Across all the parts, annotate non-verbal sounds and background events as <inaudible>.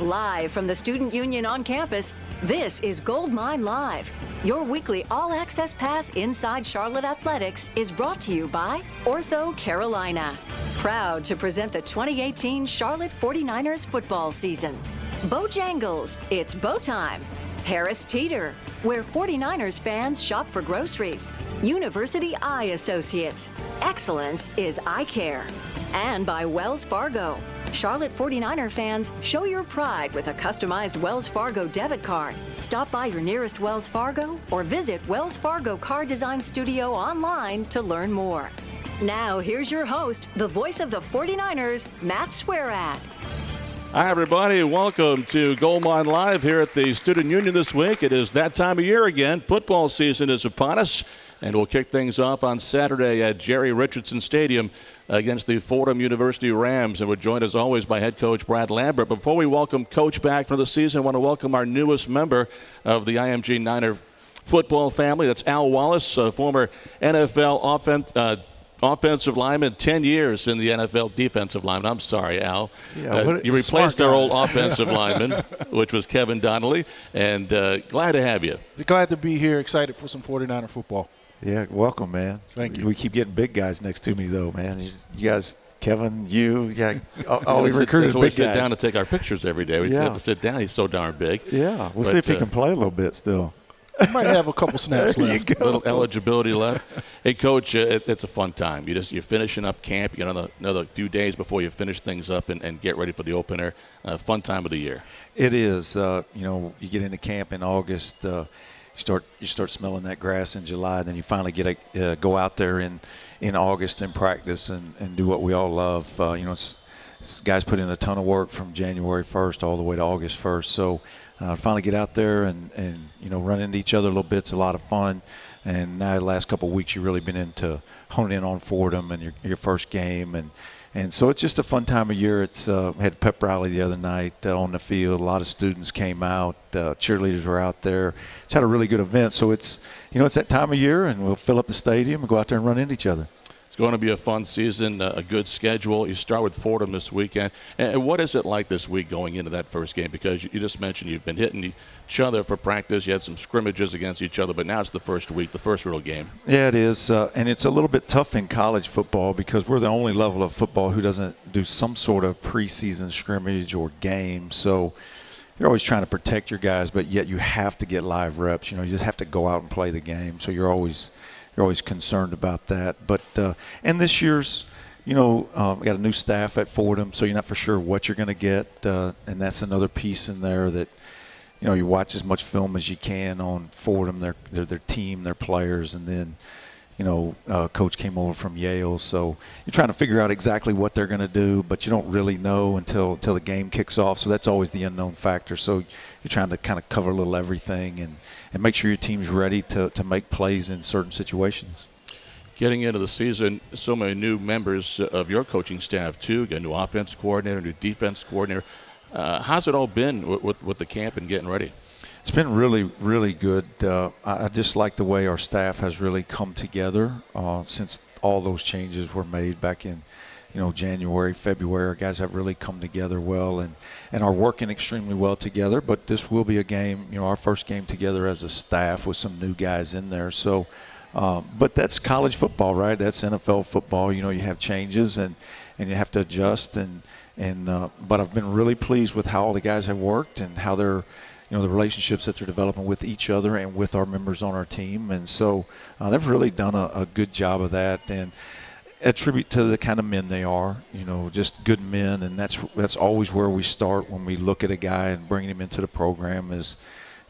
Live from the Student Union on campus, this is Goldmine Live. Your weekly all access pass inside Charlotte Athletics is brought to you by Ortho Carolina. Proud to present the 2018 Charlotte 49ers football season. Bojangles, it's Bo Time. Harris Teeter, where 49ers fans shop for groceries. University Eye Associates. Excellence is eye care. And by Wells Fargo. Charlotte 49er fans, show your pride with a customized Wells Fargo debit card. Stop by your nearest Wells Fargo or visit Wells Fargo Card Design Studio online to learn more. Now, here's your host, the voice of the 49ers, Matt Swierad. Hi, everybody. Welcome to Gold Mine Live here at the Student Union this week. It is that time of year again. Football season is upon us, and we'll kick things off on Saturday at Jerry Richardson Stadium against the Fordham University Rams. And we're joined as always by head coach Brad Lambert. Before we welcome Coach back for the season, I want to welcome our newest member of the IMG Niner football family. That's Al Wallace, a former NFL offense. Uh, offensive lineman, 10 years in the NFL defensive lineman. I'm sorry, Al. Yeah, uh, you replaced our old offensive <laughs> lineman, which was Kevin Donnelly, and uh, glad to have you. Glad to be here. Excited for some 49er football. Yeah, welcome, man. Thank you. We keep getting big guys next to me, though, man. You guys, Kevin, you, yeah, <laughs> all we recruited big we guys. sit down to take our pictures every day. We yeah. have to sit down. He's so darn big. Yeah, we'll but, see if he uh, can play a little bit still. <laughs> might have a couple <laughs> snaps left. A little eligibility left. Hey, coach, uh, it, it's a fun time. You just you're finishing up camp. You got another, another few days before you finish things up and, and get ready for the opener. Uh, fun time of the year. It is. Uh, you know, you get into camp in August. You start you start smelling that grass in July. Then you finally get a uh, go out there in in August and practice and, and do what we all love. Uh, you know, it's, it's guys put in a ton of work from January 1st all the way to August 1st. So uh, finally get out there and, and you know run into each other a little bit. It's a lot of fun. And now the last couple of weeks, you've really been into honing in on Fordham and your, your first game, and and so it's just a fun time of year. It's uh, had pep rally the other night uh, on the field. A lot of students came out. Uh, cheerleaders were out there. It's had a really good event. So it's you know it's that time of year, and we'll fill up the stadium and go out there and run into each other going to be a fun season, a good schedule. You start with Fordham this weekend. And what is it like this week going into that first game? Because you just mentioned you've been hitting each other for practice. You had some scrimmages against each other, but now it's the first week, the first real game. Yeah, it is. Uh, and it's a little bit tough in college football because we're the only level of football who doesn't do some sort of preseason scrimmage or game. So you're always trying to protect your guys, but yet you have to get live reps. You know, you just have to go out and play the game. So you're always – you're always concerned about that. But uh, and this year's, you know, uh, we got a new staff at Fordham, so you're not for sure what you're going to get, uh, and that's another piece in there that. You know, you watch as much film as you can on Fordham, their their, their team, their players, and then, you know, uh, coach came over from Yale, so you're trying to figure out exactly what they're going to do, but you don't really know until until the game kicks off. So that's always the unknown factor. So you're trying to kind of cover a little everything and, and make sure your team's ready to, to make plays in certain situations. Getting into the season, so many new members of your coaching staff too. Got a new offense coordinator, new defense coordinator. Uh, how's it all been with, with, with, the camp and getting ready? It's been really, really good. Uh, I, I, just like the way our staff has really come together uh, since all those changes were made back in you know, January, February. Our guys have really come together well and, and are working extremely well together. But this will be a game, you know, our first game together as a staff with some new guys in there. So, uh, but that's college football, right? That's NFL football. You know, you have changes and, and you have to adjust. And, and uh, but I've been really pleased with how all the guys have worked and how they're, you know, the relationships that they're developing with each other and with our members on our team. And so uh, they've really done a, a good job of that. And attribute to the kind of men they are. You know, just good men, and that's that's always where we start when we look at a guy and bringing him into the program. Is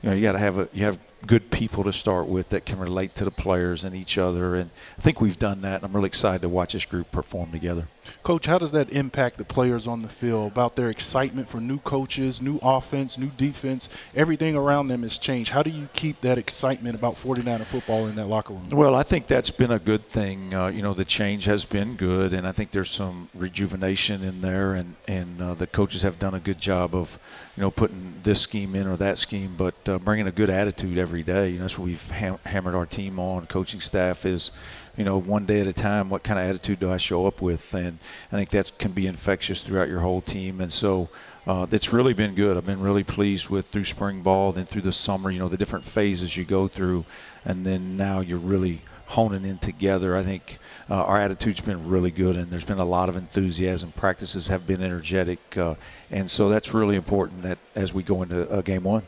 you know you got to have a you have good people to start with that can relate to the players and each other. And I think we've done that. And I'm really excited to watch this group perform together. Coach, how does that impact the players on the field about their excitement for new coaches, new offense, new defense? Everything around them has changed. How do you keep that excitement about 49er football in that locker room? Well, I think that's been a good thing. Uh, you know, the change has been good, and I think there's some rejuvenation in there, and, and uh, the coaches have done a good job of, you know, putting this scheme in or that scheme, but uh, bringing a good attitude every day. You know, that's what we've ham- hammered our team on. Coaching staff is, you know, one day at a time. What kind of attitude do I show up with? And I think that can be infectious throughout your whole team. And so uh, it's really been good. I've been really pleased with through spring ball, then through the summer. You know, the different phases you go through, and then now you're really honing in together. I think uh, our attitude's been really good, and there's been a lot of enthusiasm. Practices have been energetic, uh, and so that's really important that as we go into uh, game one.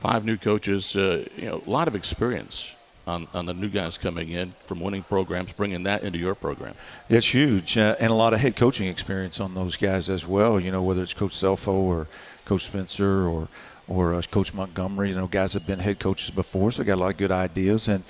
Five new coaches, uh, you know, a lot of experience on, on the new guys coming in from winning programs, bringing that into your program. It's huge, uh, and a lot of head coaching experience on those guys as well. You know, whether it's Coach Scelfo or Coach Spencer or or uh, Coach Montgomery. You know, guys have been head coaches before, so they got a lot of good ideas and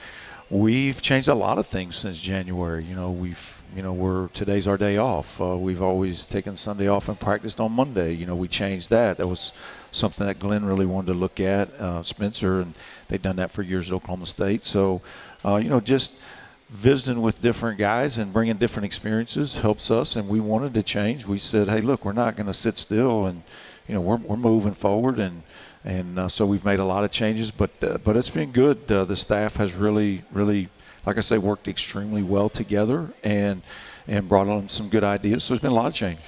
we've changed a lot of things since January. You know, we've you know we're today's our day off. Uh, we've always taken Sunday off and practiced on Monday. You know, we changed that. That was something that Glenn really wanted to look at. Uh, Spencer and they've done that for years at Oklahoma State. So, uh, you know, just visiting with different guys and bringing different experiences helps us. And we wanted to change. We said, hey, look, we're not going to sit still, and you know, we're we're moving forward and and uh, so we've made a lot of changes, but uh, but it's been good. Uh, the staff has really, really, like I say, worked extremely well together and and brought on some good ideas. So there's been a lot of change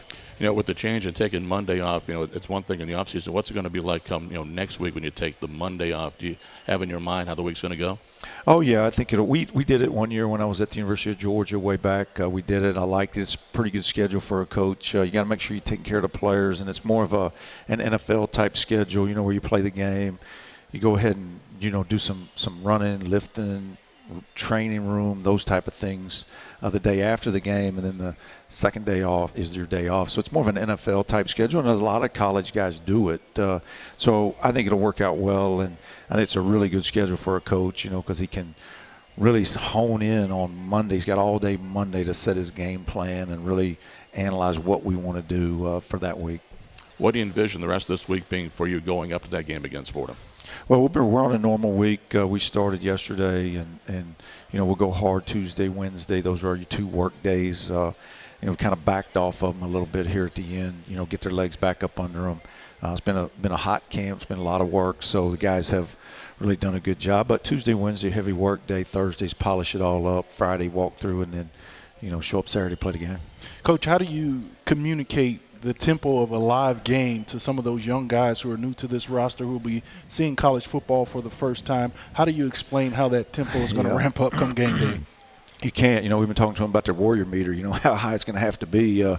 you know, with the change and taking Monday off, you know, it's one thing in the offseason. What's it going to be like come, you know, next week when you take the Monday off? Do you have in your mind how the week's going to go? Oh yeah, I think it. We we did it one year when I was at the University of Georgia way back. Uh, we did it. I liked it. It's pretty good schedule for a coach. Uh, you got to make sure you take care of the players, and it's more of a an NFL type schedule. You know, where you play the game, you go ahead and you know do some some running, lifting, training room, those type of things uh, the day after the game, and then the second day off is your day off. So it's more of an NFL type schedule, and a lot of college guys do it. Uh, so I think it'll work out well, and I think it's a really good schedule for a coach, you know, because he can really hone in on Monday. He's got all day Monday to set his game plan and really analyze what we want to do uh, for that week. What do you envision the rest of this week being for you going up to that game against Fordham? Well, we're on a normal week. Uh, we started yesterday, and, and you know we'll go hard Tuesday, Wednesday. Those are your two work days. Uh, you know, kind of backed off of them a little bit here at the end. You know, get their legs back up under them. Uh, it's been a been a hot camp. It's been a lot of work. So the guys have really done a good job. But Tuesday, Wednesday, heavy work day. Thursdays, polish it all up. Friday, walk through, and then you know show up Saturday, play the game. Coach, how do you communicate the tempo of a live game to some of those young guys who are new to this roster who will be seeing college football for the first time? How do you explain how that tempo is going to ramp up come game day? you can't. You know, we've been talking to them about their warrior meter. You know <laughs> how high it's going to have to be uh,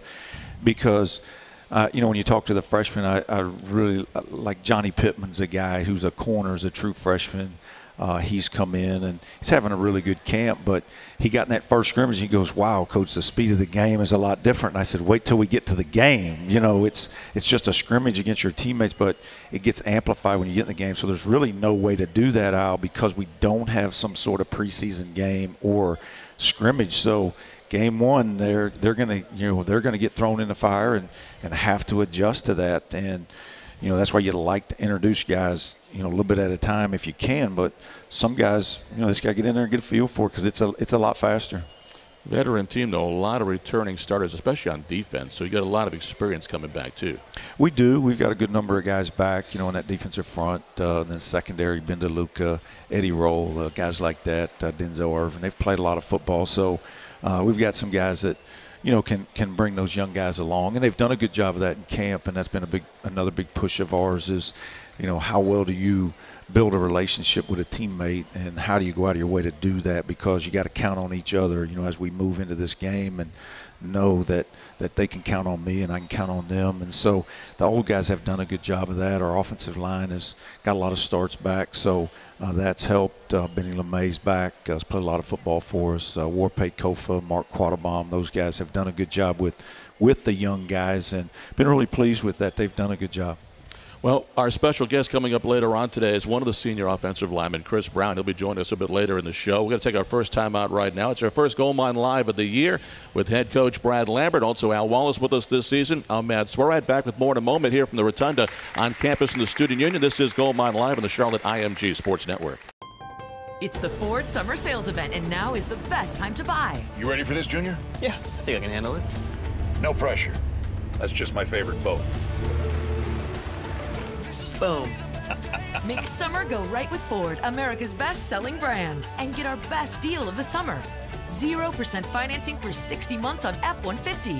because. Uh, you know, when you talk to the freshmen, I, I really uh, like Johnny Pittman's a guy who's a corner, is a true freshman. Uh, he's come in and he's having a really good camp, but he got in that first scrimmage. and He goes, "Wow, coach, the speed of the game is a lot different." And I said, "Wait till we get to the game. You know, it's it's just a scrimmage against your teammates, but it gets amplified when you get in the game. So there's really no way to do that, Al, because we don't have some sort of preseason game or scrimmage. So game one, they're they're gonna you know they're gonna get thrown in the fire and and have to adjust to that. And you know that's why you like to introduce guys you know a little bit at a time if you can. But some guys you know they just gotta get in there and get a feel for it because it's a it's a lot faster. Veteran team, though, a lot of returning starters, especially on defense. So you got a lot of experience coming back too. We do. We've got a good number of guys back, you know, in that defensive front. Uh, then secondary, Ben DeLuca, Eddie Roll, uh, guys like that, uh, Denzel Irvin. They've played a lot of football, so uh, we've got some guys that, you know, can can bring those young guys along, and they've done a good job of that in camp. And that's been a big another big push of ours is, you know, how well do you build a relationship with a teammate and how do you go out of your way to do that because you got to count on each other you know as we move into this game and know that that they can count on me and I can count on them. And so the old guys have done a good job of that. Our offensive line has got a lot of starts back. So uh, that's helped uh, Benny LeMay's back uh, has played a lot of football for us. Uh, Warpath Kofa Mark Quattlebaum those guys have done a good job with with the young guys and been really pleased with that. They've done a good job well, our special guest coming up later on today is one of the senior offensive linemen, Chris Brown. He'll be joining us a bit later in the show. We're going to take our first time out right now. It's our first Goldmine Live of the year with head coach Brad Lambert. Also, Al Wallace with us this season. I'm Matt Swierad back with more in a moment here from the Rotunda on campus in the Student Union. This is Goldmine Live on the Charlotte IMG Sports Network. It's the Ford Summer Sales Event, and now is the best time to buy. You ready for this, Junior? Yeah, I think I can handle it. No pressure. That's just my favorite boat. Boom. <laughs> Make summer go right with Ford, America's best selling brand. And get our best deal of the summer 0% financing for 60 months on F 150.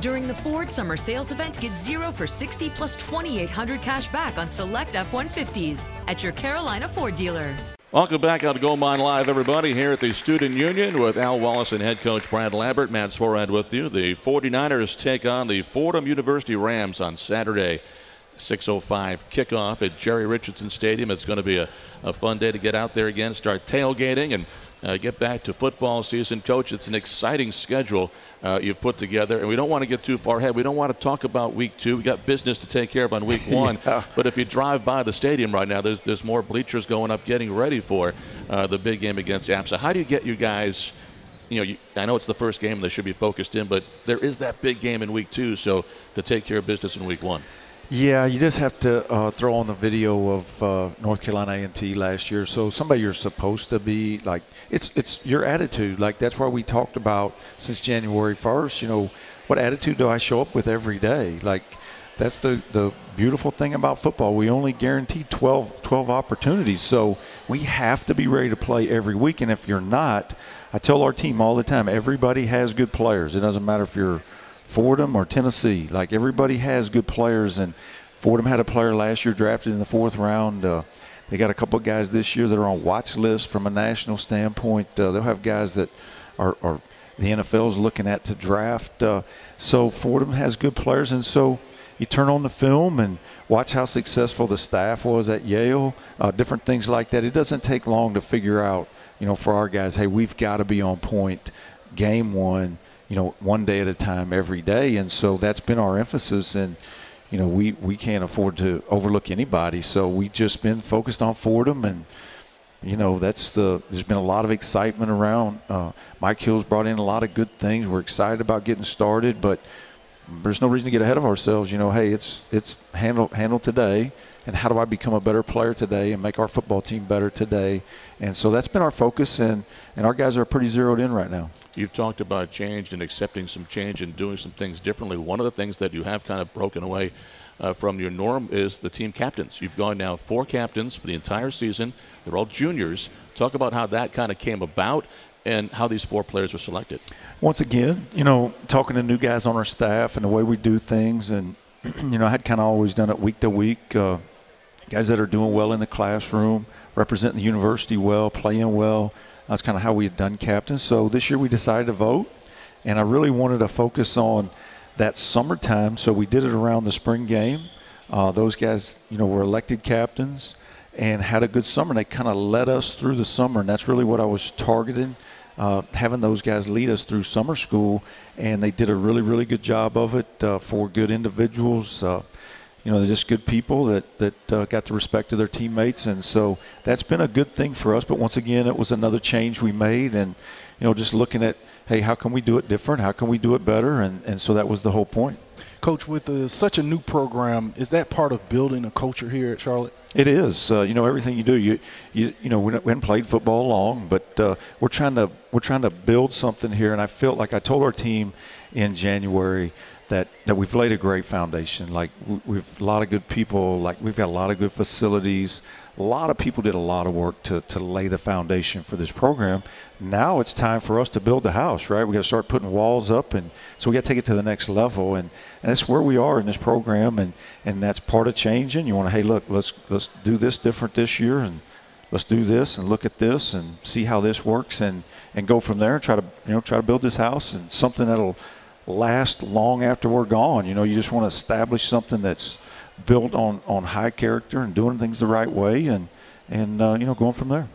During the Ford Summer Sales Event, get 0 for 60 plus 2,800 cash back on select F 150s at your Carolina Ford dealer. Welcome back on Gold Mine Live, everybody, here at the Student Union with Al Wallace and head coach Brad Lambert. Matt Swierad with you. The 49ers take on the Fordham University Rams on Saturday. 6.05 kickoff at Jerry Richardson Stadium. It's going to be a, a fun day to get out there again, start tailgating, and uh, get back to football season. Coach, it's an exciting schedule uh, you've put together, and we don't want to get too far ahead. We don't want to talk about week two. we got business to take care of on week <laughs> one. yeah. But if you drive by the stadium right now, there's, there's more bleachers going up getting ready for uh, the big game against App State. How do you get you guys? You know, you, I know it's the first game they should be focused in, but there is that big game in week two, so to take care of business in week one. Yeah, you just have to uh, throw on the video of uh, North Carolina A&T last year. So somebody you're supposed to be like, it's it's your attitude. Like that's why we talked about since January 1st. You know, what attitude do I show up with every day? Like that's the the beautiful thing about football. We only guarantee 12, 12 opportunities, so we have to be ready to play every week. And if you're not, I tell our team all the time, everybody has good players. It doesn't matter if you're Fordham or Tennessee. Like everybody has good players, and Fordham had a player last year drafted in the fourth round. Uh, they got a couple of guys this year that are on watch lists from a national standpoint. Uh, they'll have guys that are, are the NFL is looking at to draft. Uh, so Fordham has good players, and so you turn on the film and watch how successful the staff was at Yale, uh, different things like that. It doesn't take long to figure out, you know, for our guys, hey, we've got to be on point game one you know, one day at a time every day. And so that's been our emphasis. And, you know, we, we can't afford to overlook anybody. So we've just been focused on Fordham and, you know, that's the, there's been a lot of excitement around. Uh, Mike Hill's brought in a lot of good things. We're excited about getting started, but there's no reason to get ahead of ourselves. You know, hey, it's, it's handle, handle today and how do I become a better player today and make our football team better today. And so that's been our focus, and, and our guys are pretty zeroed in right now. You've talked about change and accepting some change and doing some things differently. One of the things that you have kind of broken away uh, from your norm is the team captains. You've gone now four captains for the entire season. They're all juniors. Talk about how that kind of came about and how these four players were selected. Once again, you know, talking to new guys on our staff and the way we do things, and <clears throat> you know, I had kind of always done it week to week. Uh, guys that are doing well in the classroom, representing the university well, playing well, that's kind of how we had done captain. So this year we decided to vote, and I really wanted to focus on that summertime. So we did it around the spring game. Uh, those guys, you know, were elected captains and had a good summer. And They kind of led us through the summer, and that's really what I was targeting. Uh, having those guys lead us through summer school, and they did a really, really good job of it uh, for good individuals. You know, they're just good people that that uh, got the respect of their teammates, and so that's been a good thing for us. But once again, it was another change we made, and you know, just looking at, hey, how can we do it different? How can we do it better? And and so that was the whole point. Coach, with uh, such a new program, is that part of building a culture here at Charlotte? It is. Uh, you know, everything you do, you you you know, we haven't played football long, but uh, we're trying to we're trying to build something here. And I felt like I told our team in January that, that we've laid a great foundation. Like we've a lot of good people. Like we've got a lot of good facilities. A lot of people did a lot of work to, to lay the foundation for this program. Now it's time for us to build the house, right? We got to start putting walls up, and so we got to take it to the next level. And, and that's where we are in this program, and, and that's part of changing. You want to, hey, look, let's let's do this different this year, and let's do this, and look at this, and see how this works, and and go from there. And try to you know try to build this house and something that'll last long after we're gone. You know, you just want to establish something that's built on, on high character and doing things the right way and, and uh, you know, going from there.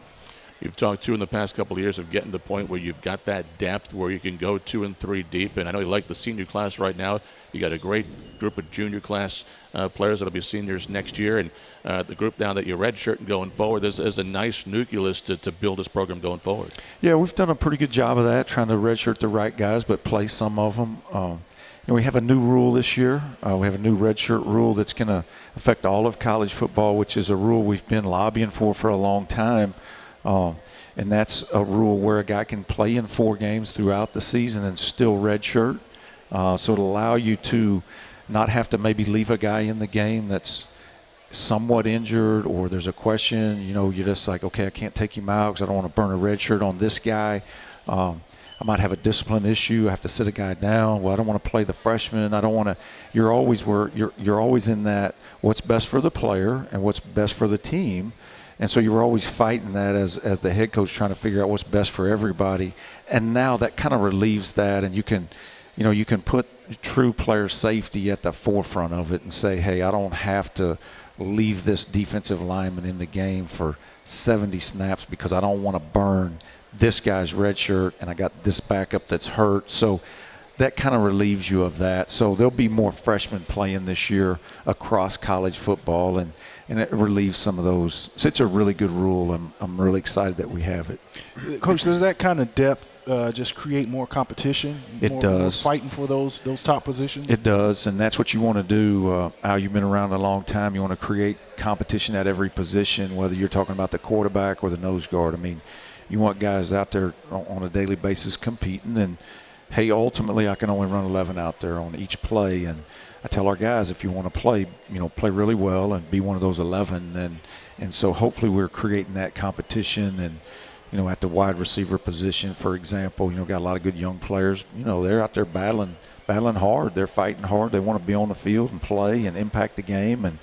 You've talked to in the past couple of years of getting to the point where you've got that depth where you can go two and three deep. And I know you like the senior class right now. You got a great group of junior class uh, players that'll be seniors next year. And uh, the group now that you're redshirting going forward, there's, there's a nice nucleus to, to build this program going forward. Yeah, we've done a pretty good job of that, trying to redshirt the right guys, but play some of them. Um, we have a new rule this year. Uh, we have a new redshirt rule that's going to affect all of college football, which is a rule we've been lobbying for for a long time. Um, and that's a rule where a guy can play in four games throughout the season and still redshirt. Uh, so it'll allow you to not have to maybe leave a guy in the game that's somewhat injured or there's a question, you know, you're just like, okay, I can't take him out because I don't want to burn a red shirt on this guy. Um, I might have a discipline issue. I have to sit a guy down. Well, I don't want to play the freshman. I don't want to. You're always where you're you're always in that what's best for the player and what's best for the team. And so you were always fighting that as, as the head coach trying to figure out what's best for everybody. And now that kind of relieves that and you can you know, you can put true player safety at the forefront of it and say, hey, I don't have to leave this defensive lineman in the game for 70 snaps because I don't want to burn this guy's red shirt and I got this backup that's hurt. So that kind of relieves you of that. So there'll be more freshmen playing this year across college football, and, and it relieves some of those. So it's a really good rule. I'm, I'm really excited that we have it. Coach, does that kind of depth uh, just create more competition? It more, does. More fighting for those those top positions. It does, and that's what you want to do. Uh, Al, you've been around a long time. You want to create competition at every position, whether you're talking about the quarterback or the nose guard. I mean, you want guys out there on a daily basis competing, and hey, ultimately, I can only run 11 out there on each play, and I tell our guys if you want to play, you know, play really well and be one of those 11, and and so hopefully we're creating that competition and you know, at the wide receiver position, for example, you know, got a lot of good young players. You know, they're out there battling, battling hard. They're fighting hard. They want to be on the field and play and impact the game. And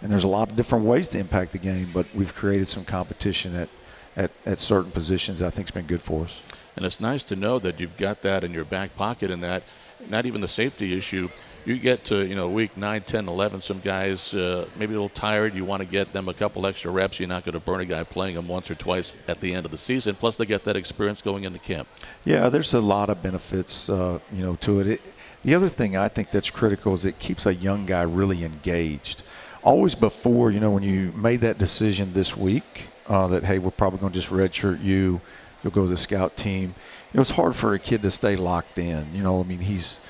and there's a lot of different ways to impact the game. But we've created some competition at at, at certain positions. I think has been good for us. And it's nice to know that you've got that in your back pocket, and that not even the safety issue you get to you know week 9 10 11 some guys uh, maybe a little tired you want to get them a couple extra reps you're not going to burn a guy playing them once or twice at the end of the season plus they get that experience going into camp yeah there's a lot of benefits uh, you know to it. it the other thing i think that's critical is it keeps a young guy really engaged always before you know when you made that decision this week uh, that hey we're probably going to just redshirt you you'll go to the scout team know it's hard for a kid to stay locked in you know i mean he's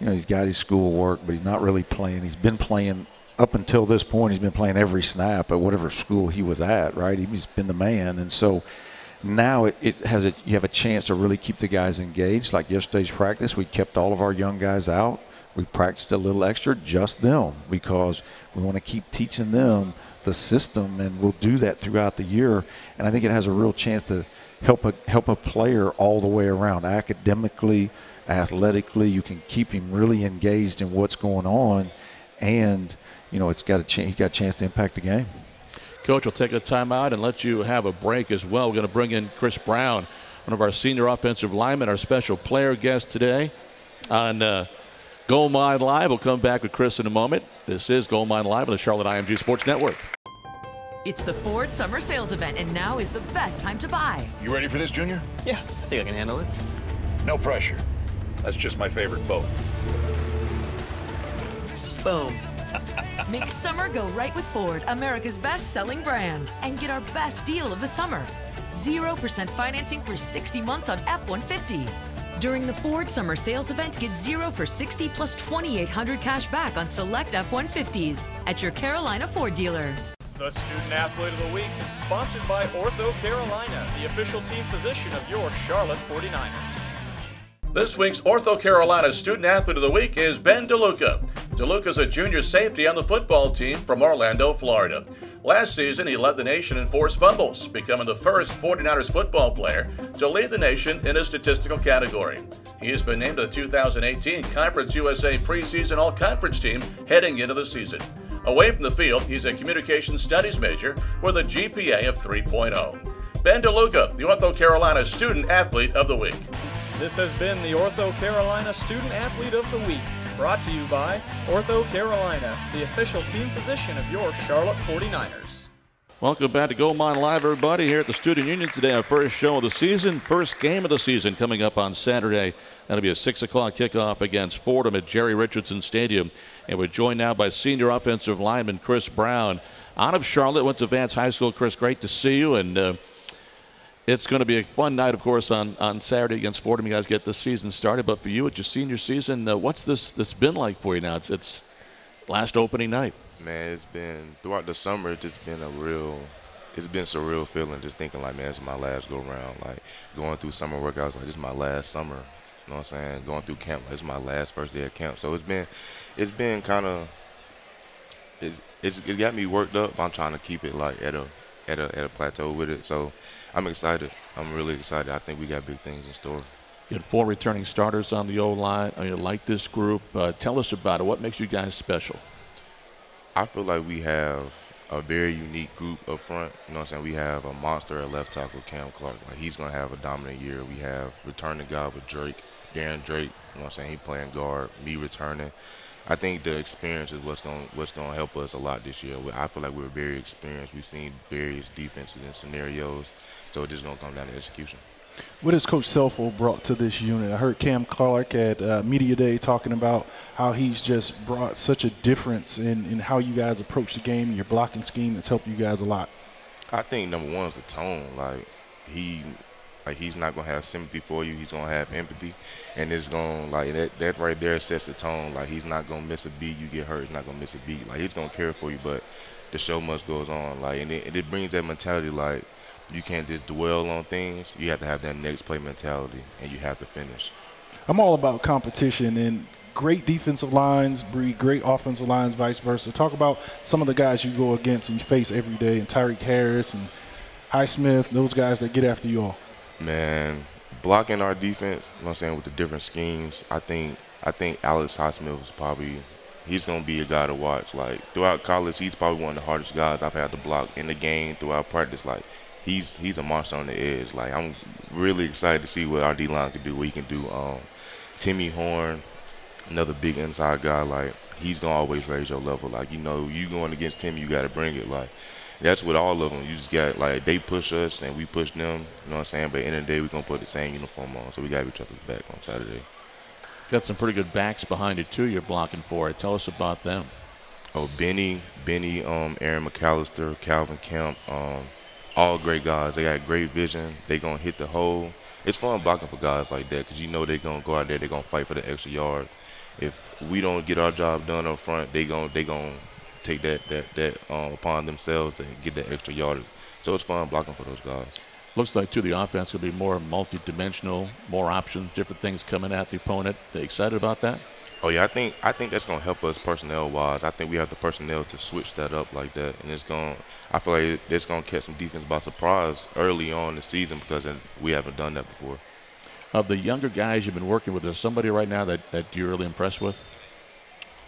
you know, he's got his schoolwork, but he's not really playing. He's been playing up until this point. He's been playing every snap at whatever school he was at, right? He's been the man, and so now it, it has a you have a chance to really keep the guys engaged. Like yesterday's practice, we kept all of our young guys out. We practiced a little extra, just them, because we want to keep teaching them the system, and we'll do that throughout the year. And I think it has a real chance to help a help a player all the way around, academically, athletically. You can keep him really engaged in what's going on, and you know it's got a ch- he's got a chance to impact the game. Coach, we'll take a timeout and let you have a break as well. We're going to bring in Chris Brown, one of our senior offensive linemen, our special player guest today on uh, Gold Mine Live. We'll come back with Chris in a moment. This is Gold Mine Live on the Charlotte IMG Sports Network. It's the Ford Summer Sales Event, and now is the best time to buy. You ready for this, Junior? Yeah, I think I can handle it. No pressure. That's just my favorite boat. Boom. <laughs> Make summer go right with Ford, America's best selling brand, and get our best deal of the summer 0% financing for 60 months on F 150. During the Ford Summer Sales Event, get 0 for 60 plus 2800 cash back on select F 150s at your Carolina Ford dealer. The Student Athlete of the Week, sponsored by Ortho Carolina, the official team physician of your Charlotte 49ers. This week's Ortho Carolina Student Athlete of the Week is Ben DeLuca. DeLuca is a junior safety on the football team from Orlando, Florida. Last season, he led the nation in forced fumbles, becoming the first 49ers football player to lead the nation in a statistical category. He has been named to the 2018 Conference USA preseason All Conference team heading into the season. Away from the field, he's a communication studies major with a GPA of 3.0. Ben DeLuca, the Ortho Carolina Student Athlete of the Week. This has been the Ortho Carolina Student Athlete of the Week, brought to you by Ortho Carolina, the official team physician of your Charlotte 49ers. Welcome back to Gold Mine Live, everybody, here at the Student Union today. Our first show of the season, first game of the season coming up on Saturday. That'll be a 6 o'clock kickoff against Fordham at Jerry Richardson Stadium. And we're joined now by senior offensive lineman Chris Brown. Out of Charlotte, went to Vance High School. Chris, great to see you. And uh, it's going to be a fun night, of course, on, on Saturday against Fordham. You guys get the season started. But for you, it's your senior season. Uh, what's this this been like for you now? It's, it's last opening night. Man, it's been throughout the summer. It's just been a real, it's been surreal feeling. Just thinking like, man, it's my last go round. Like going through summer workouts, like this is my last summer. You know what I'm saying? Going through camp, like, this is my last first day of camp. So it's been, it's been kind of, it's, it's it got me worked up. I'm trying to keep it like at a at a at a plateau with it. So I'm excited. I'm really excited. I think we got big things in store. You had four returning starters on the O line. I mean, like this group. Uh, tell us about it. What makes you guys special? I feel like we have a very unique group up front. You know what I'm saying? We have a monster at left tackle, Cam Clark. Like he's gonna have a dominant year. We have returning guy with Drake, Darren Drake. You know what I'm saying? He playing guard, me returning. I think the experience is what's going what's going to help us a lot this year. I feel like we're very experienced. We've seen various defenses and scenarios, so it's just going to come down to execution. What has Coach Scelfo brought to this unit? I heard Cam Clark at uh, Media Day talking about how he's just brought such a difference in, in how you guys approach the game. And your blocking scheme has helped you guys a lot. I think number one is the tone. Like he like he's not gonna have sympathy for you. He's gonna have empathy, and it's gonna like that. That right there sets the tone. Like he's not gonna miss a beat. You get hurt. He's not gonna miss a beat. Like he's gonna care for you, but the show must goes on. Like and it, and it brings that mentality. Like you can't just dwell on things. You have to have that next play mentality, and you have to finish. I'm all about competition and great defensive lines breed great offensive lines, vice versa. Talk about some of the guys you go against and you face every day, and Tyreek Harris and Highsmith, those guys that get after you all. Man, blocking our defense, you know what I'm saying, with the different schemes, I think I think Alex Highsmith is probably he's gonna be a guy to watch. Like throughout college, he's probably one of the hardest guys I've had to block in the game throughout practice. Like he's he's a monster on the edge. Like I'm really excited to see what our D line can do, what he can do. Um, Timmy Horne, another big inside guy. Like he's gonna always raise your level. Like you know, you going against Timmy, you got to bring it. Like that's with all of them. You just got like they push us and we push them. You know what I'm saying? But in the, the day, we're gonna put the same uniform on, so we got each other's back on Saturday. Got some pretty good backs behind it too. You're blocking for it. Tell us about them. Oh, Benny, Benny, um, Aaron McAllister, Calvin Kemp, um, all great guys. They got great vision. They gonna hit the hole. It's fun blocking for guys like that because you know they're gonna go out there. They're gonna fight for the extra yard. If we don't get our job done up front, they gonna they gonna take that that that um, upon themselves and get that extra yardage. So it's fun blocking for those guys. Looks like too the offense will be more multi-dimensional, more options, different things coming at the opponent. They excited about that? Oh yeah, I think I think that's gonna help us personnel wise. I think we have the personnel to switch that up like that, and it's gonna. I feel like it's gonna catch some defense by surprise early on in the season because we haven't done that before. Of the younger guys you've been working with, is somebody right now that, that you're really impressed with?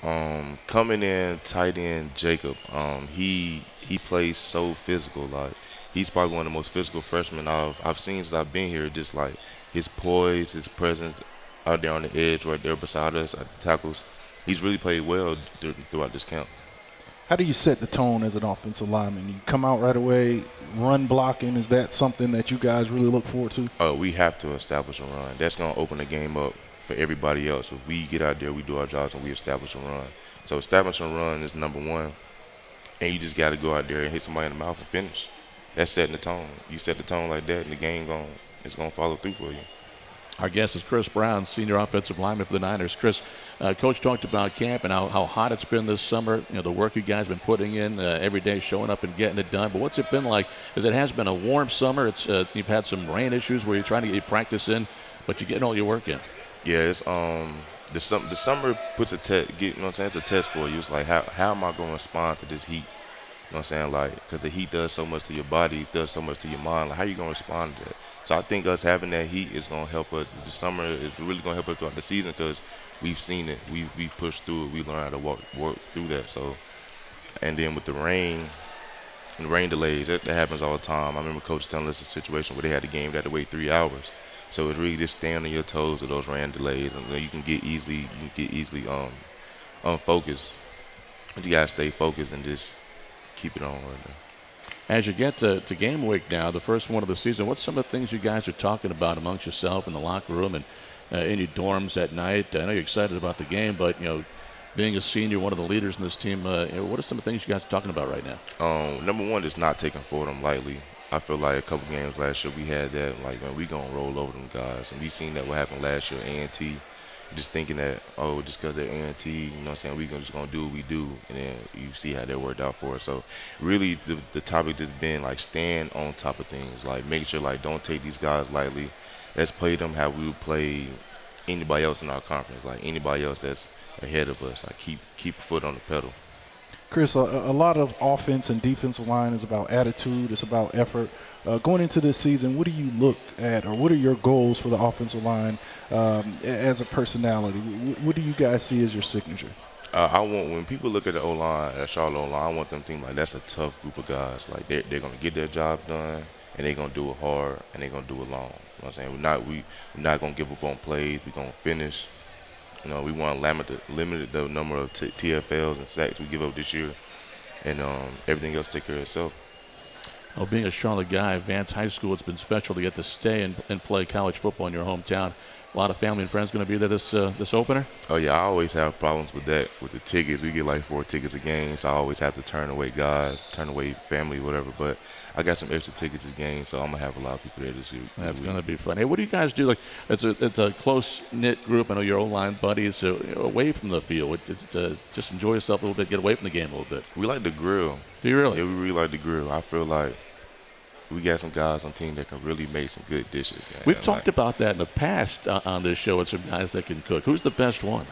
Um, coming in tight end Jacob, um, he he plays so physical. Like he's probably one of the most physical freshmen I've I've seen since I've been here. Just like his poise, his presence out there on the edge, right there beside us at the tackles. He's really played well throughout this camp. How do you set the tone as an offensive lineman? You come out right away, run blocking. Is that something that you guys really look forward to? Oh, we have to establish a run. That's going to open the game up for everybody else. If we get out there, we do our jobs, and we establish a run. So establishing a run is number one, and you just got to go out there and hit somebody in the mouth and finish. That's setting the tone. You set the tone like that, and the game going it's going to follow through for you. Our guest is Chris Brown, senior offensive lineman for the Niners. Chris, uh, coach talked about camp and how, how hot it's been this summer. You know the work you guys have been putting in uh, every day, showing up and getting it done. But what's it been like? As it has been a warm summer. It's uh, you've had some rain issues where you're trying to get practice in, but you're getting all your work in. Yeah, it's um the sum the summer puts a test. You know what I'm saying? It's a test for you. It's like how how am I going to respond to this heat? You know what I'm saying? Like because the heat does so much to your body, it does so much to your mind. Like how you going to respond to that? So I think us having that heat is going to help us. The summer is really going to help us throughout the season because we've seen it. We've we've pushed through it. We learned how to walk work through that. So, and then with the rain, and rain delays, that, that happens all the time. I remember coach telling us a situation where they had a game that had to wait three hours. So it's really just staying on your toes with those rain delays, and you can get easily you can get easily um unfocused. But you gotta stay focused and just keep it on right. As you get to, to game week now, the first one of the season, what's some of the things you guys are talking about amongst yourself in the locker room and uh, in your dorms at night? I know you're excited about the game, but you know, being a senior, one of the leaders in this team, uh, you know, what are some of the things you guys are talking about right now? Um, number one is not taking Fordham lightly. I feel like a couple games last year we had that, like, man, we gonna roll over them guys, and we seen that what happened last year. A&T just thinking that oh just because they're A&T, you know what I'm saying, we gonna just gonna do what we do, and then you see how that worked out for us. So really, the, the topic has been like stand on top of things, like make sure like don't take these guys lightly. Let's play them how we would play anybody else in our conference, like anybody else that's ahead of us. Like keep keep a foot on the pedal. Chris, a, a, lot of offense and defensive line is about attitude. It's about effort. Uh, going into this season, what do you look at, or what are your goals for the offensive line um, as a personality? What do you guys see as your signature? Uh, I want when people look at the O line, at Charlotte O line, I want them to think like that's a tough group of guys. Like they're, they're gonna get their job done, and they're gonna do it hard, and they're gonna do it long. You know what I'm saying? We're not we we're not gonna give up on plays. We're gonna finish. You know, we want to limit the, limit the number of t- TFLs and sacks we give up this year, and um, everything else take care of itself. Well, being a Charlotte guy, Vance High School, it's been special to get to stay and, and play college football in your hometown a lot of family and friends going to be there this uh, this opener? Oh yeah, I always have problems with that with the tickets. We get like four tickets a game, so I always have to turn away guys, turn away family, whatever. But I got some extra tickets to game, so I'm gonna have a lot of people there this year. That's gonna be fun. Hey, what do you guys do? Like, it's a it's a close knit group. I know your old line buddies. So you know, away from the field, it's uh, just enjoy yourself a little bit, get away from the game a little bit. We like the grill. Do you really? Yeah, we really like the grill. I feel like we got some guys on team that can really make some good dishes. Man. We've talked like, about that in the past uh, on this show with some guys that can cook. Who's the best one?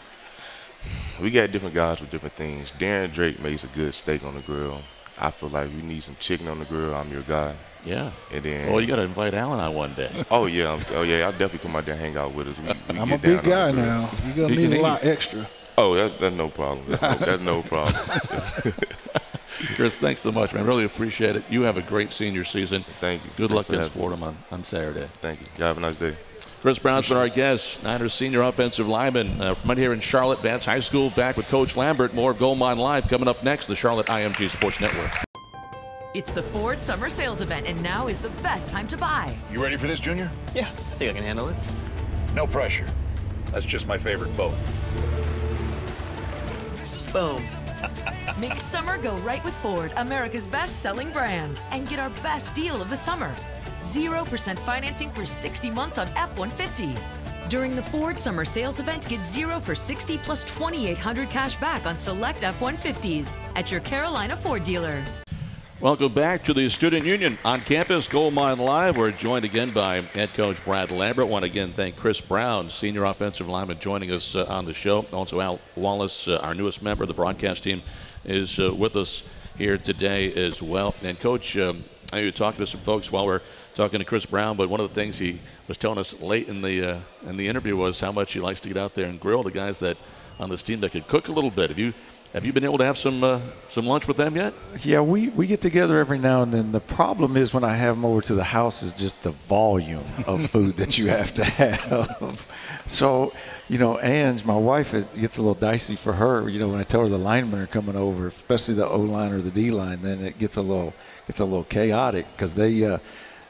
We got different guys with different things. Darren Drake makes a good steak on the grill. I feel like we need some chicken on the grill. I'm your guy. Yeah. And then. Well, you got to invite Alan on one day. oh yeah. I'm, oh yeah. I'll definitely come out there and hang out with us. We, we I'm a big guy now. You're gonna need a lot extra. Oh, that's, that's no problem. That's no, that's no problem. <laughs> Chris, thanks so much, man. Really appreciate it. You have a great senior season. Thank you. Good Thanks luck against Fordham on, on Saturday. Thank you. Y'all have a nice day. Chris Brown's been our guest, Niners senior offensive lineman uh, from here in Charlotte, Vance High School. Back with Coach Lambert. More of Gold Mine Live coming up next, the Charlotte IMG Sports Network. It's the Ford Summer Sales Event, and now is the best time to buy. You ready for this, Junior? Yeah, I think I can handle it. No pressure. That's just my favorite boat. Boom. <laughs> Make summer go right with Ford, America's best selling brand, and get our best deal of the summer 0% financing for 60 months on F 150. During the Ford Summer Sales Event, get 0 for 60 plus 2,800 cash back on select F 150s at your Carolina Ford dealer. Welcome back to the Student Union on campus, Gold Mine Live. We're joined again by head coach Brad Lambert. Want to again thank Chris Brown, senior offensive lineman, joining us uh, on the show. Also, Al Wallace, uh, our newest member of the broadcast team, is uh, with us here today as well. And coach, um, I know you're talking to some folks while we're talking to Chris Brown, but one of the things he was telling us late in the uh, in the interview was how much he likes to get out there and grill the guys that on this team that could cook a little bit. Have you have you been able to have some uh, some lunch with them yet? Yeah, we, we get together every now and then. The problem is when I have them over to the house is just the volume of <laughs> food that you have to have. so, you know, Ange, my wife, it gets a little dicey for her. You know, when I tell her the linemen are coming over, especially the O line or the D line, then it gets a little it's a little chaotic because they uh,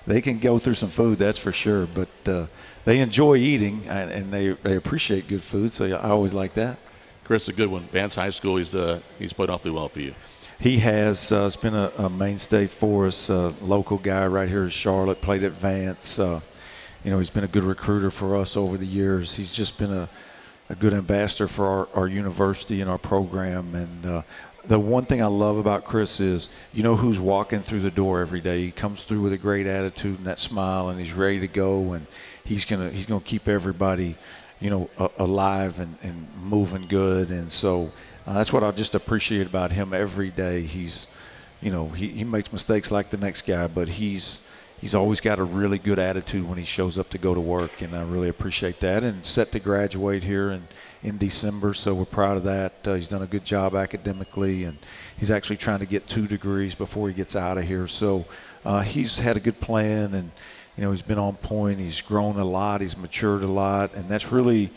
they can go through some food, that's for sure. But uh, they enjoy eating and, and they they appreciate good food, so I always like that. Chris, a good one. Vance High School, he's uh, he's played awfully well for you. He has. Uh, it's been a, a, mainstay for us. Uh, local guy right here in Charlotte. Played at Vance. Uh, you know, he's been a good recruiter for us over the years. He's just been a, a good ambassador for our, our university and our program. And uh, the one thing I love about Chris is, you know, who's walking through the door every day. He comes through with a great attitude and that smile, and he's ready to go. And he's gonna he's gonna keep everybody you know, alive and, and moving good. And so uh, that's what I just appreciate about him every day. He's, you know, he, he makes mistakes like the next guy, but he's he's always got a really good attitude when he shows up to go to work, and I really appreciate that. And set to graduate here in, in December, so we're proud of that. Uh, he's done a good job academically, and he's actually trying to get two degrees before he gets out of here. So uh, he's had a good plan, and – you know, he's been on point. He's grown a lot. He's matured a lot, and that's really,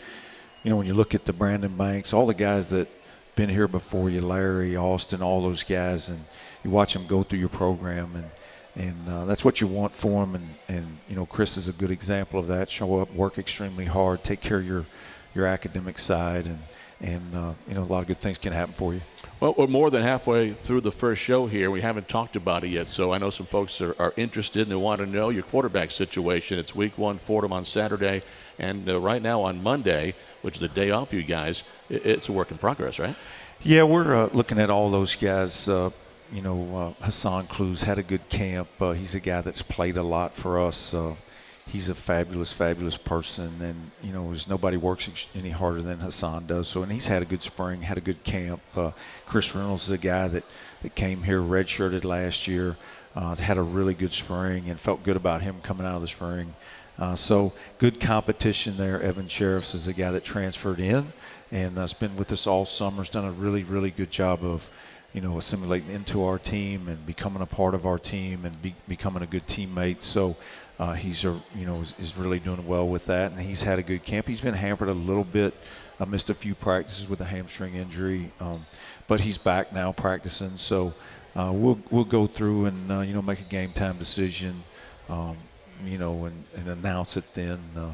you know, when you look at the Brandon Banks, all the guys that been here before you, Larry, Austin, all those guys, and you watch them go through your program, and and uh, that's what you want for them. And and you know, Chris is a good example of that. Show up, work extremely hard, take care of your your academic side, and and uh, you know, a lot of good things can happen for you. Well, we're more than halfway through the first show here. We haven't talked about it yet, so I know some folks are, are interested and they want to know your quarterback situation. It's week one, Fordham on Saturday, and uh, right now on Monday, which is the day off, you guys, it, it's a work in progress, right? Yeah, we're uh, looking at all those guys. Uh, you know, uh, Hasaan Klugh's had a good camp. Uh, he's a guy that's played a lot for us. Uh, he's a fabulous, fabulous person, and you know, nobody works any harder than Hasaan does. So, and he's had a good spring, had a good camp. Uh, Chris Reynolds is a guy that that came here redshirted last year, uh, had a really good spring, and felt good about him coming out of the spring. Uh, so, good competition there. Evan Shirreffs is a guy that transferred in, and has been with us all summer. Has done a really, really good job of you know, assimilating into our team and becoming a part of our team and be, becoming a good teammate. So uh, he's a, you know is, is, really doing well with that, and he's had a good camp. He's been hampered a little bit. I missed a few practices with a hamstring injury, um, but he's back now practicing. So uh, we'll we'll go through and uh, you know make a game time decision, um, you know, and, and announce it then uh,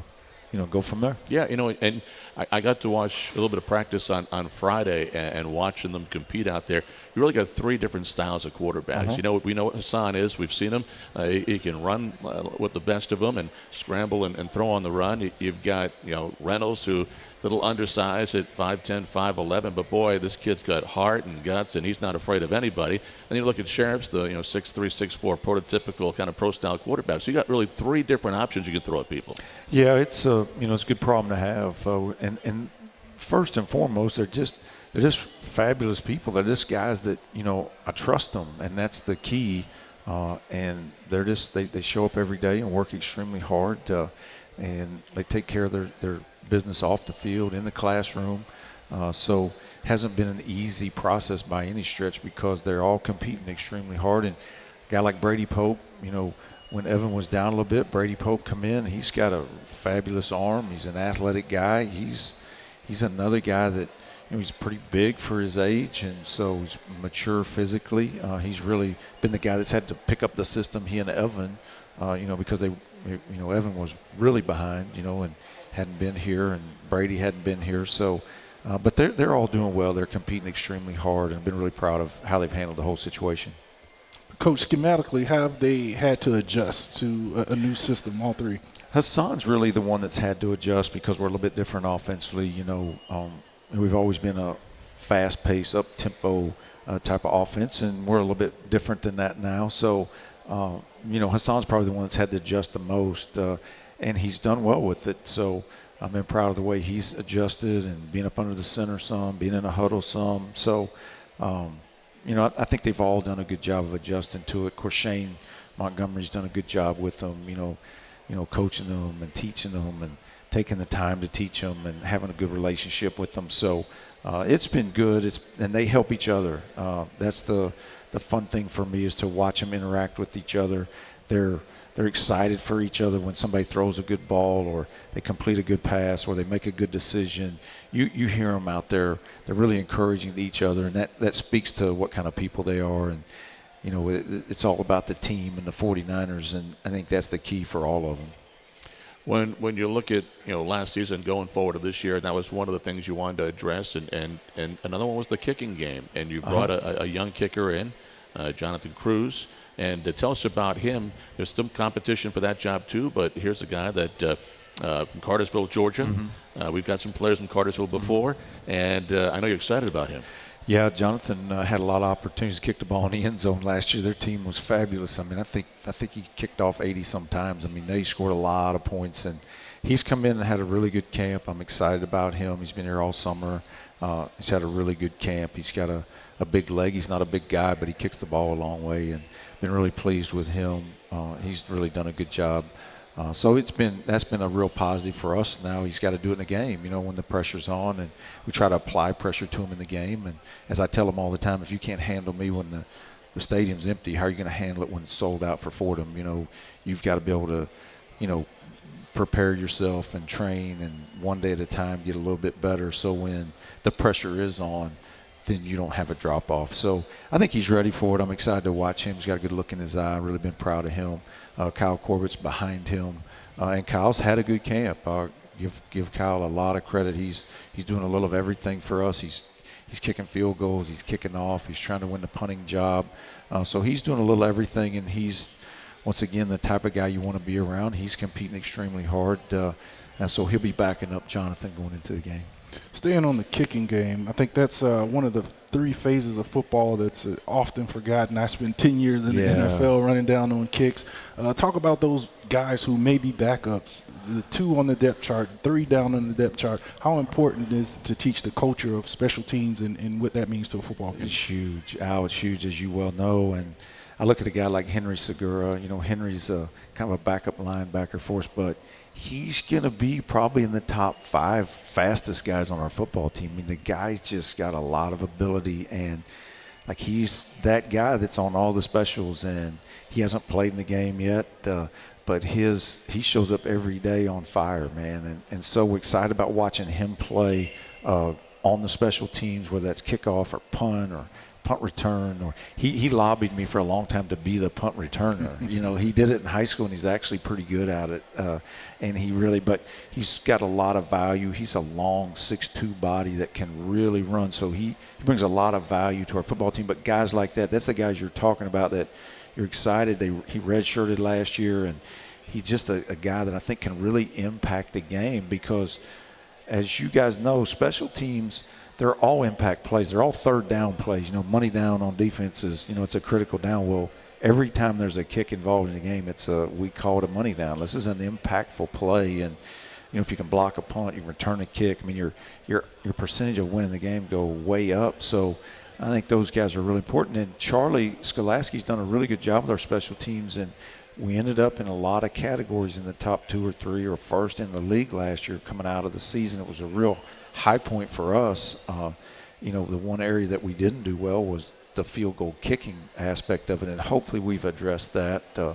you know, go from there. Yeah, you know, and I, I, got to watch a little bit of practice on, on Friday and, and, watching them compete out there. You really got three different styles of quarterbacks. Uh-huh. You know, we know what Hasaan is. We've seen him. Uh, he, he, can run uh, with the best of them and scramble and, and throw on the run. You, you've got, you know, Reynolds who – little undersized at 5'10", 5'11", but boy, this kid's got heart and guts, and he's not afraid of anybody. And you look at Shirreffs, the you know 6'3", 6'4", prototypical kind of pro-style quarterback. So you got really three different options you can throw at people. Yeah, it's a you know it's a good problem to have, uh, and and first and foremost, they're just they're just fabulous people. They're just guys that you know I trust them, and that's the key. Uh, and they're just they, they show up every day and work extremely hard, uh, and they take care of their their business off the field, in the classroom. Uh, so hasn't been an easy process by any stretch because they're all competing extremely hard. And a guy like Brady Pope, you know, when Evan was down a little bit, Brady Pope come in. He's got a fabulous arm. He's an athletic guy. He's he's another guy that you know, he's pretty big for his age, and so he's mature physically. Uh, he's really been the guy that's had to pick up the system. He and Evan, uh, you know, because they, you know, Evan was really behind, you know, and hadn't been here, and Brady hadn't been here. So, uh, but they're they're all doing well. They're competing extremely hard, and I've been really proud of how they've handled the whole situation. Coach, schematically, have they had to adjust to a, a new system? All three. Hasaan's really the one that's had to adjust because we're a little bit different offensively. You know, um, we've always been a fast-paced, up-tempo uh, type of offense, and we're a little bit different than that now. So, uh, you know, Hasaan's probably the one that's had to adjust the most. Uh, and he's done well with it. So I've been proud of the way he's adjusted and being up under the center some, being in a huddle some. So, um, you know, I, I, think they've all done a good job of adjusting to it. Of course, Shane Montgomery's done a good job with them. You know, you know, coaching them and teaching them and taking the time to teach them and having a good relationship with them. So uh, it's been good. It's and they help each other. Uh, that's the the fun thing for me is to watch them interact with each other. They're they're excited for each other when somebody throws a good ball or they complete a good pass or they make a good decision. You you hear them out there. They're really encouraging each other, and that that speaks to what kind of people they are. And you know, it, it's all about the team and the 49ers, and I think that's the key for all of them. When when you look at you know last season going forward to this year, that was one of the things you wanted to address, and and, and another one was the kicking game, and you brought uh-huh. a, a young kicker in, uh, Jonathan Cruz and to tell us about him, there's some competition for that job too, but here's a guy that. Uh, uh, from Cartersville, Georgia. Mm-hmm. Uh, we've got some players from Cartersville before, mm-hmm. and uh, I know you're excited about him. Yeah, Jonathan uh, had a lot of opportunities to kick the ball in the end zone last year. Their team was fabulous. I mean, I think I think he kicked off 80 sometimes. I mean, they scored a lot of points, and he's come in and had a really good camp. I'm excited about him. He's been here all summer. Uh, he's had a really good camp. He's got a, a big leg. He's not a big guy, but he kicks the ball a long way, and been really pleased with him. Uh, he's really done a good job. Uh, so it's been that's been a real positive for us. Now he's got to do it in the game, you know, when the pressure's on, and we try to apply pressure to him in the game. And as I tell him all the time, if you can't handle me when the the stadium's empty, how are you going to handle it when it's sold out for Fordham? You know, you've got to be able to, you know, prepare yourself and train, and one day at a time get a little bit better. So when the pressure is on, then you don't have a drop off. So I think he's ready for it. I'm excited to watch him. He's got a good look in his eye. Really been proud of him. Uh, Kyle Corbett's behind him, uh, and Kyle's had a good camp. Uh, give give Kyle a lot of credit. He's he's doing a little of everything for us. He's he's kicking field goals. He's kicking off. He's trying to win the punting job. Uh, so he's doing a little everything, and he's once again the type of guy you want to be around. He's competing extremely hard, uh, and so he'll be backing up Jonathan going into the game. Staying on the kicking game, I think that's uh, one of the three phases of football that's uh, often forgotten. I spent 10 years in Yeah. the NFL running down on kicks. Uh, talk about those guys who may be backups, the two on the depth chart, three down on the depth chart. How important it is to teach the culture of special teams and, and what that means to a football team? It's huge. Al, it's huge, as you well know. And I look at a guy like Henry Segura. You know, Henry's a, kind of a backup linebacker for us, but he's going to be probably in the top five fastest guys on our football team. I mean, the guy's just got a lot of ability and like he's that guy that's on all the specials and he hasn't played in the game yet uh, but his he shows up every day on fire man and, and so excited about watching him play uh, on the special teams whether that's kickoff or punt or punt return or he, he lobbied me for a long time to be the punt returner. <laughs> You know he did it in high school and he's actually pretty good at it uh, and he really but he's got a lot of value. He's a long 6'2 body that can really run so he, he brings a lot of value to our football team. But guys like that that's the guys you're talking about that you're excited. They he redshirted last year and he's just a, a guy that I think can really impact the game because as you guys know special teams they're all impact plays. They're all third down plays. You know, money down on defense is, you know, it's a critical down. Well, every time there's a kick involved in the game, it's a we call it a money down. This is an impactful play, and you know, if you can block a punt, you return a kick. I mean, your your your percentage of winning the game go way up. So. I think those guys are really important. And Charlie Skolaski's done a really good job with our special teams, and we ended up in a lot of categories in the top two or three or first in the league last year coming out of the season. It was a real high point for us. Uh, you know, the one area that we didn't do well was the field goal kicking aspect of it, and hopefully we've addressed that. Uh,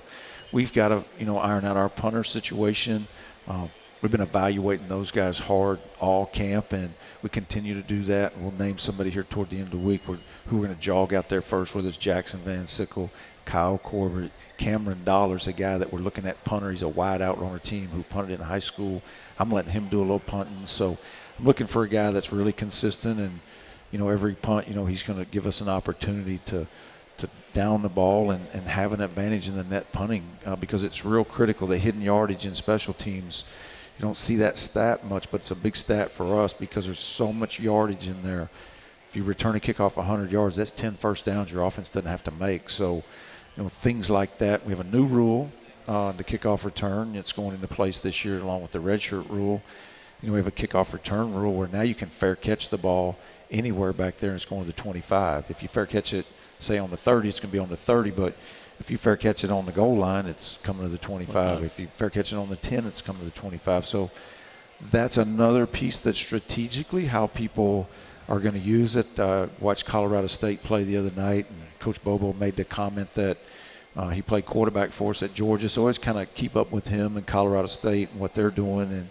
we've got to, you know, iron out our punter situation. Uh, we've been evaluating those guys hard all camp, and we continue to do that. We'll name somebody here toward the end of the week who we're going to jog out there first, whether it's Jackson Van Sickle, Kyle Corbett, Cameron Dollars, a guy that we're looking at punter. He's a wide out on our team who punted in high school. I'm letting him do a little punting. So looking for a guy that's really consistent and, you know, every punt, you know, he's going to give us an opportunity to to down the ball and, and have an advantage in the net punting uh, because it's real critical. The hidden yardage in special teams, you don't see that stat much, but it's a big stat for us because there's so much yardage in there. If you return a kickoff 100 yards, that's 10 first downs your offense doesn't have to make. So, you know, things like that. We have a new rule, uh, the kickoff return. It's going into place this year along with the redshirt rule. You know, we have a kickoff return rule where now you can fair catch the ball anywhere back there and it's going to the 25. If you fair catch it, say on the 30, it's going to be on the 30, but if you fair catch it on the goal line, it's coming to the 25. Okay. If you fair catch it on the 10, it's coming to the 25. So that's another piece that strategically how people are going to use it. Uh, watched Colorado State play the other night, and Coach Bobo made the comment that uh, he played quarterback for us at Georgia, so always kind of keep up with him and Colorado State and what they're doing. And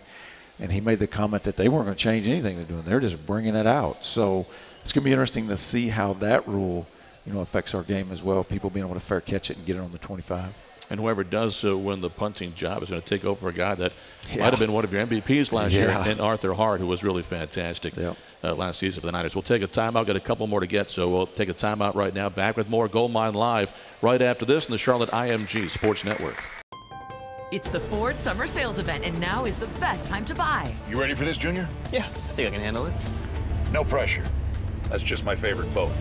and he made the comment that they weren't going to change anything they're doing; they're just bringing it out. So it's going to be interesting to see how that rule, you know, affects our game as well. People being able to fair catch it and get it on the 25. And whoever does uh, win the punting job is going to take over a guy that Yeah. might have been one of your MVPs last Yeah. year, and Arthur Hart, who was really fantastic Yep. uh, last season for the Niners. We'll take a timeout, got a couple more to get, so we'll take a timeout right now. Back with more Gold Mine Live right after this on the Charlotte IMG Sports Network. It's the Ford Summer Sales Event, and now is the best time to buy. You ready for this, Junior? Yeah, I think I can handle it. No pressure. That's just my favorite boat.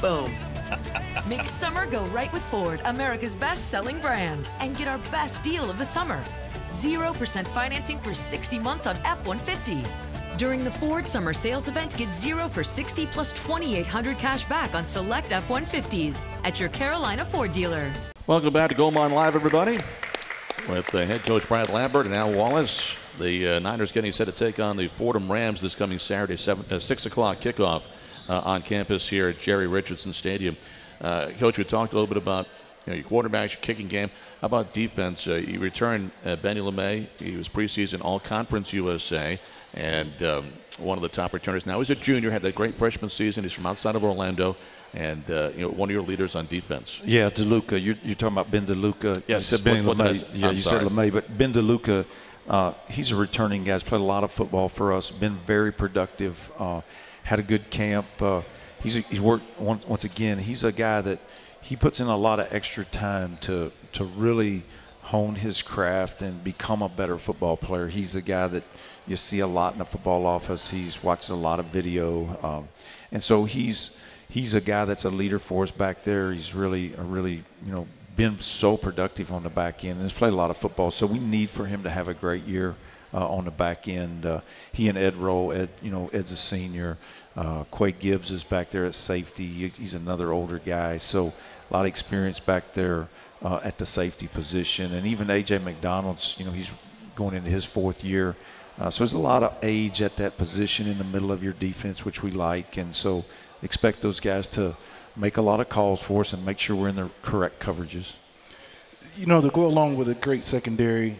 Boom. <laughs> Make summer go right with Ford, America's best selling brand, and get our best deal of the summer 0% financing for 60 months on F 150. During the Ford Summer Sales Event, get 0 for 60 plus 2,800 cash back on select F 150s at your Carolina Ford dealer. Welcome back to Gold Mine Live, everybody, with uh, head coach Brad Lambert and Al Wallace. The uh, Niners getting set to take on the Fordham Rams this coming Saturday, seven, uh, 6 o'clock kickoff uh, on campus here at Jerry Richardson Stadium. Uh, coach, we talked a little bit about you know, your quarterbacks, your kicking game. How about defense? Uh, you returned uh, Benny LeMay. He was preseason All Conference USA and um, one of the top returners. Now he's a junior, had that great freshman season. He's from outside of Orlando, and uh, you know one of your leaders on defense. Yeah, DeLuca. You're, you're talking about Ben DeLuca. Yes, You said Benny what- what LeMay. say? Yeah, I'm you sorry. said LeMay, but Ben DeLuca, uh, he's a returning guy. He's played a lot of football for us. Been very productive. Uh, had a good camp. Uh, he's a, he's worked once, once again. He's a guy that he puts in a lot of extra time to to really hone his craft and become a better football player. He's a guy that you see a lot in the football office. He's watched a lot of video, um, and so he's he's a guy that's a leader for us back there. He's really really you know been so productive on the back end and has played a lot of football. So we need for him to have a great year uh, on the back end. Uh, he and Ed Rowe, Ed, you know, Ed's a senior. Uh, Quay Gibbs is back there at safety. He's another older guy. So a lot of experience back there uh, at the safety position. And even A.J. McDonald's, you know, he's going into his fourth year. Uh, so there's a lot of age at that position in the middle of your defense, which we like. And so expect those guys to – make a lot of calls for us and make sure we're in the correct coverages. You know, to go along with a great secondary,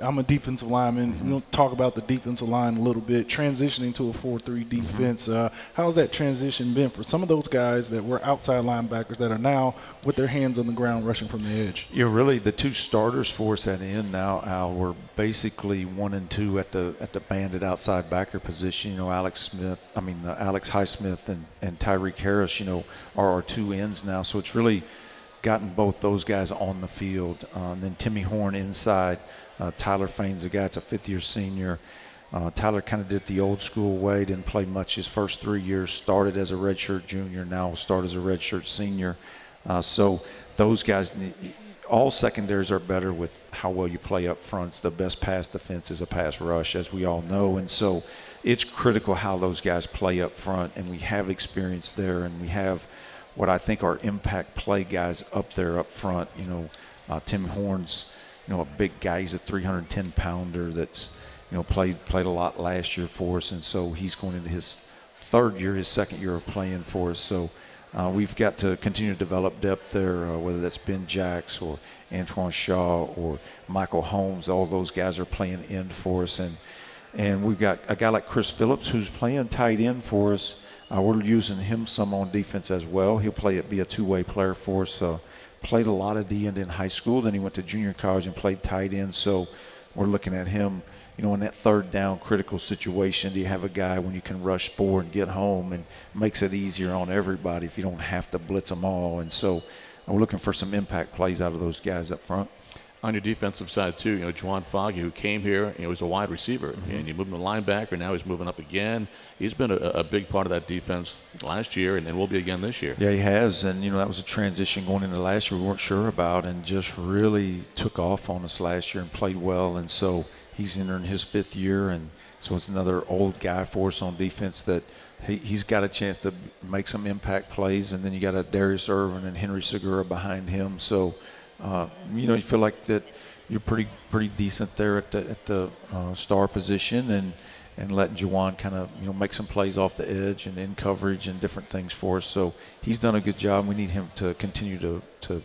I'm a defensive lineman. Mm-hmm. We'll talk about the defensive line a little bit. Transitioning to a 4-3 mm-hmm. defense, mm-hmm. uh, how's that transition been for some of those guys that were outside linebackers that are now with their hands on the ground rushing from the edge? Yeah, really, the two starters for us at end now, Al, were basically one and two at the at the bandit outside backer position. You know, Alex Smith, I mean uh, Alex Highsmith and and Tyreek Harris, you know, are our two ends now. So it's really gotten both those guys on the field. Uh, and then Timmy Horne inside. Uh, Tyler Fain's a guy that's a fifth year senior. Uh, Tyler kind of did the old school way, didn't play much his first three years, started as a redshirt junior, now will start as a redshirt senior. Uh, so those guys, all secondaries are better with how well you play up front. The best pass defense is a pass rush, as we all know. And so it's critical how those guys play up front, and we have experience there, and we have what I think are impact play guys up there up front. You know, uh, Tim Horne's – you know, a big guy. He's a 310 pounder that's, you know, played played a lot last year for us, and so he's going into his third year, his second year of playing for us. So uh, we've got to continue to develop depth there, uh, whether that's Ben Jacks or Antoine Shaw or Michael Holmes. All those guys are playing end for us, and and we've got a guy like Chris Phillips who's playing tight end for us. Uh, we're using him some on defense as well. He'll play it, be a two-way player for us. Uh, played a lot of D end in high school. Then he went to junior college and played tight end. So we're looking at him, you know, in that third down critical situation. Do you have a guy when you can rush four and get home and makes it easier on everybody if you don't have to blitz them all? And so we're looking for some impact plays out of those guys up front on your defensive side too. You know, Juwan Foggie, who came here, you know, was a wide receiver, mm-hmm. and you moved him to linebacker. Now he's moving up again. He's been a, a big part of that defense last year, and, and will be again this year. Yeah, he has, and you know that was a transition going into last year we weren't sure about, and just really took off on us last year and played well, and so he's entering his fifth year, and so it's another old guy for us on defense that. He, he's got a chance to make some impact plays, and then you got a Darius Irvin and Henry Segura behind him. So, uh, you know, you feel like that you're pretty pretty decent there at the at the uh, star position and and letting Juwan kind of you know make some plays off the edge and in coverage and different things for us. So he's done a good job. We need him to continue to to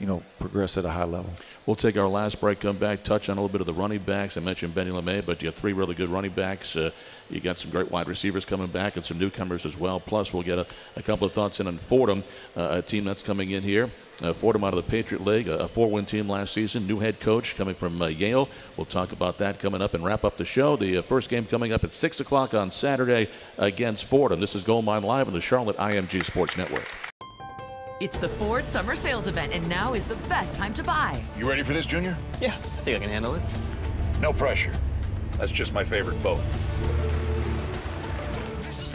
you know, progress at a high level. We'll take our last break, come back, touch on a little bit of the running backs. I mentioned Benny LeMay, but you have three really good running backs. Uh, you got some great wide receivers coming back and some newcomers as well. Plus, we'll get a, a couple of thoughts in on Fordham, uh, a team that's coming in here. Uh, Fordham out of the Patriot League, a, four-win team last season. New head coach coming from uh, Yale. We'll talk about that coming up and wrap up the show. The uh, first game coming up at 6 o'clock on Saturday against Fordham. This is Goldmine Live on the Charlotte IMG Sports Network. It's the Ford Summer Sales Event, and now is the best time to buy. You ready for this, Junior? Yeah, I think I can handle it. No pressure. That's just my favorite boat.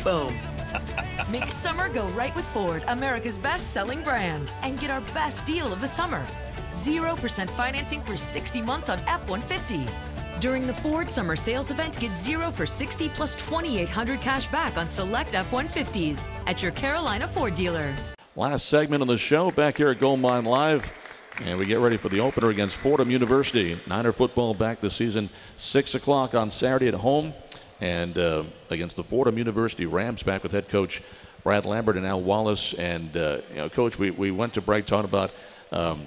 Boom. <laughs> Make summer go right with Ford, America's best selling brand. And get our best deal of the summer 0% financing for 60 months on F 150. During the Ford Summer Sales Event, get zero for 60 plus 2,800 cash back on select F 150s at your Carolina Ford dealer. Last segment of the show back here at Goldmine Live. And we get ready for the opener against Fordham University. Niner football back this season, 6 o'clock on Saturday at home. And uh, against the Fordham University Rams, back with head coach Brad Lambert and Al Wallace. And, uh, you know, coach, we, we went to break talking about um,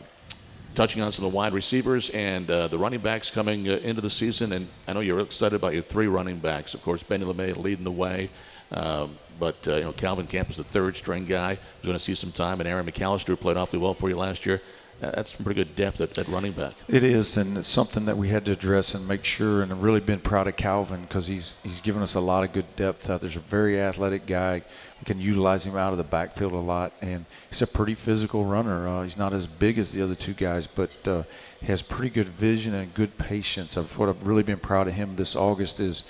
touching on some of the wide receivers and uh, the running backs coming uh, into the season. And I know you're excited about your three running backs. Of course, Benny LeMay leading the way. Um, but uh, you know, Calvin Camp is the third string guy. Who's going to see some time, and Aaron McAllister played awfully well for you last year. that's some pretty good depth at, at running back. It is, and it's something that we had to address and make sure. And I've really been proud of Calvin because he's he's given us a lot of good depth. There's a very athletic guy. We can utilize him out of the backfield a lot, and he's a pretty physical runner. Uh, he's not as big as the other two guys, but uh, he has pretty good vision and good patience. Of what I've really been proud of him this August is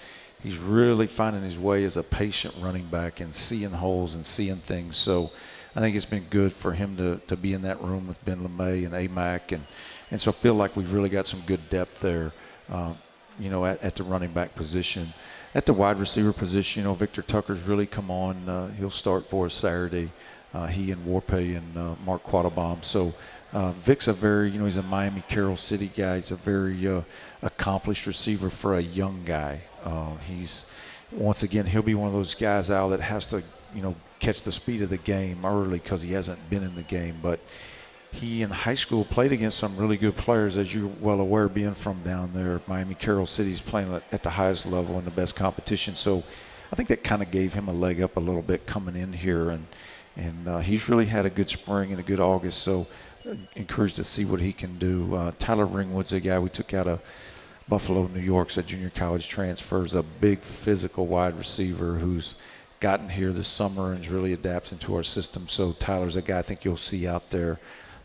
he's really finding his way as a patient running back and seeing holes and seeing things. So I think it's been good for him to, to be in that room with Ben LeMay and AMAC. And, and so I feel like we've really got some good depth there, uh, you know, at, at the running back position. At the wide receiver position, you know, Victor Tucker's really come on. Uh, he'll start for us Saturday. Uh, he and Warpay and uh, Mark Quattlebaum. So uh, Vic's a very, you know, he's a Miami Carol City guy. He's a very uh, accomplished receiver for a young guy. Uh, he's once again he'll be one of those guys out that has to, you know, catch the speed of the game early because he hasn't been in the game. But he in high school played against some really good players, as you're well aware, being from down there. Miami Carol City's playing at the highest level in the best competition. So I think that kind of gave him a leg up a little bit coming in here, and and uh, he's really had a good spring and a good August. So uh, encouraged to see what he can do. Uh, Tyler Ringwood's a guy we took out of Buffalo, New York's a junior college transfer, is a big physical wide receiver who's gotten here this summer and is really adapts into our system. So Tyler's a guy I think you'll see out there.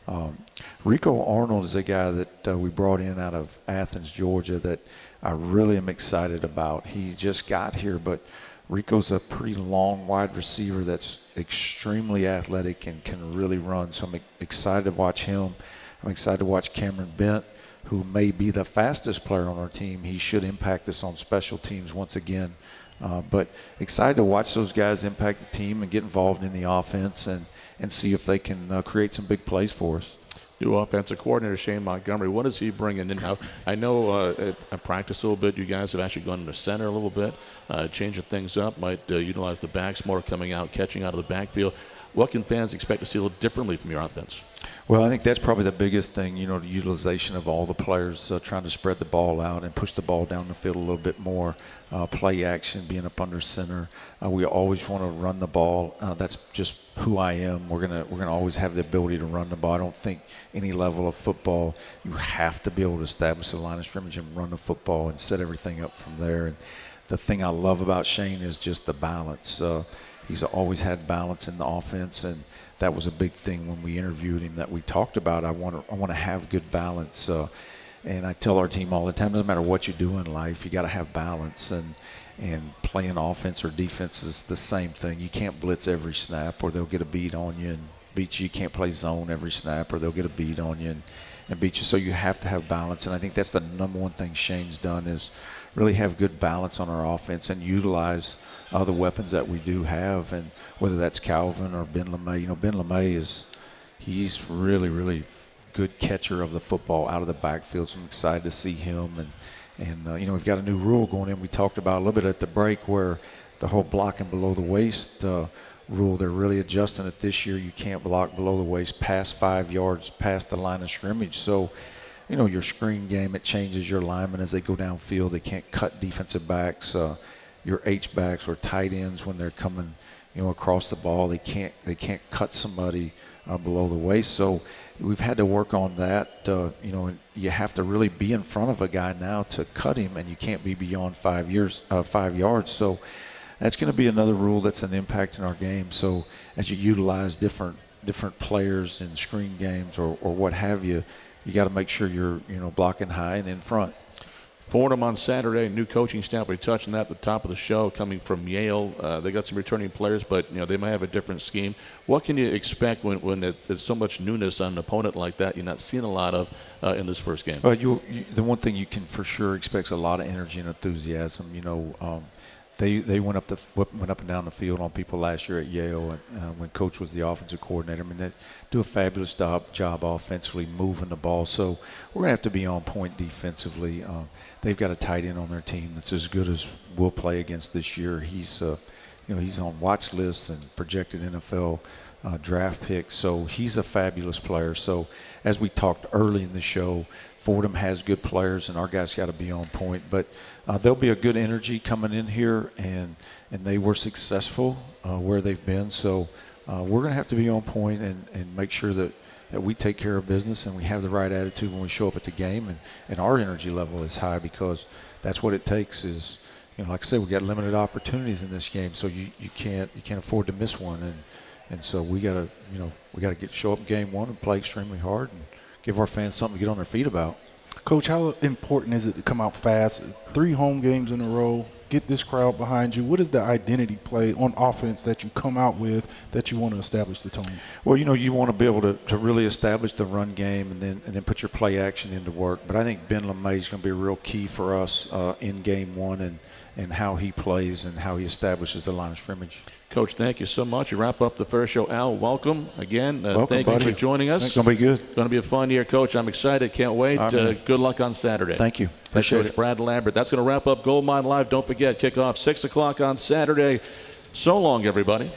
Um, Rico Arnold is a guy that uh, we brought in out of Athens, Georgia, that I really am excited about. He just got here, but Rico's a pretty long wide receiver that's extremely athletic and can really run. So I'm excited to watch him. I'm excited to watch Cameron Bent, who may be the fastest player on our team. He should impact us on special teams once again. Uh, but excited to watch those guys impact the team and get involved in the offense and, and see if they can uh, create some big plays for us. New offensive coordinator Shane Montgomery. What is he bringing in now? I know uh, I practiced a little bit. You guys have actually gone into the center a little bit, uh, changing things up. Might uh, utilize the backs more, coming out, catching out of the backfield. What can fans expect to see a little differently from your offense? Well, I think that's probably the biggest thing, you know, the utilization of all the players uh, trying to spread the ball out and push the ball down the field a little bit more. Uh, play action, being up under center. Uh, we always want to run the ball. Uh, that's just who I am. We're gonna we're gonna always have the ability to run the ball. I don't think any level of football you have to be able to establish the line of scrimmage and run the football and set everything up from there. And the thing I love about Shane is just the balance. Uh, he's always had balance in the offense and that was a big thing when we interviewed him that we talked about. I want to I want to have good balance, uh, and I tell our team all the time, doesn't matter what you do in life, you got to have balance, and and playing offense or defense is the same thing. You can't blitz every snap, or they'll get a beat on you and beat you. You can't play zone every snap, or they'll get a beat on you and, and beat you. So you have to have balance, and I think that's the number one thing Shane's done is really have good balance on our offense and utilize uh, the weapons that we do have, and whether that's Calvin or Ben LeMay. You know, Ben LeMay is he's really, really good catcher of the football out of the backfield. So I'm excited to see him. And and uh, you know, we've got a new rule going in. We talked about a little bit at the break where the whole blocking below the waist. Uh, rule. They're really adjusting it this year. You can't block below the waist past five yards past the line of scrimmage. So, you know, your screen game, it changes your linemen as they go downfield. They can't cut defensive backs. Uh, your H backs or tight ends when they're coming, you know, across the ball. They can't they can't cut somebody uh, below the waist. So we've had to work on that. Uh, you know, you have to really be in front of a guy now to cut him, and you can't be beyond five years uh, five yards. So that's going to be another rule that's an impact in our game. So as you utilize different different players in screen games or, or what have you, you got to make sure you're you know blocking high and in front. Fordham on Saturday, new coaching staff. We touched on that at the top of the show, coming from Yale. Uh, they got some returning players, but you know they might have a different scheme. What can you expect when, when it's so much newness on an opponent like that? You're not seeing a lot of uh, in this first game. Well, you, you, the one thing you can for sure expect is a lot of energy and enthusiasm. You know, um, they they went up the went up and down the field on people last year at Yale and, uh, when coach was the offensive coordinator. I mean, they do a fabulous job job offensively moving the ball. So we're gonna have to be on point defensively. Uh, they've got a tight end on their team that's as good as we'll play against this year. He's uh, you know he's on watch lists and projected NFL. Uh, draft pick, so he's a fabulous player. So, as we talked early in the show, Fordham has good players, and our guys got to be on point. But uh, there'll be a good energy coming in here, and and they were successful uh, where they've been. So uh, we're going to have to be on point and, and make sure that that we take care of business and we have the right attitude when we show up at the game, and, and our energy level is high because that's what it takes. Is you know, like I said, we got limited opportunities in this game, so you, you can't you can't afford to miss one, and and so we got to you know we got to get show up game one and play extremely hard and give our fans something to get on their feet about. Coach, how important is it to come out fast? Three home games in a row, get this crowd behind you. What is the identity play on offense that you come out with that you want to establish the tone? Well, you know, you want to be able to, to really establish the run game and then and then put your play action into work. But I think Ben LeMay is going to be a real key for us uh, in game one and, and how he plays and how he establishes the line of scrimmage. Coach, thank you so much. You wrap up the first show. Al, welcome again. Uh, welcome, thank buddy. you for joining us. It's going to be good. It's going to be a fun year, Coach. I'm excited. Can't wait. Uh, good luck on Saturday. Thank you. That's Appreciate Coach it. Brad Lambert. That's going to wrap up Gold Mine Live. Don't forget, kickoff 6 o'clock on Saturday. So long, everybody.